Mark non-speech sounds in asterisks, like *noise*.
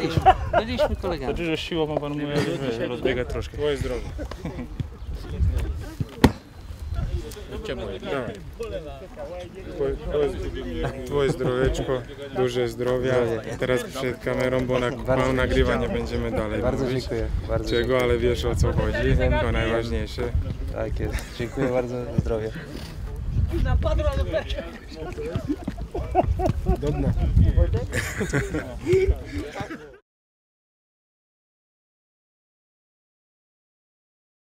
Byliśmy, byliśmy kolegami. Znaczy, że siłą pan mówi, że rozbiega troszkę. Twoje zdrowie. Twoje, zdroweczko, duże zdrowia. Teraz przed kamerą, bo na, pan nagrywa, nie będziemy dalej Bardzo mówić. dziękuję. Bardzo Czego, ale wiesz o co chodzi, to najważniejsze. Tak jest. Dziękuję bardzo za zdrowie. Do dna. *laughs*